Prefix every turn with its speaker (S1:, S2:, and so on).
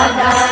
S1: Radha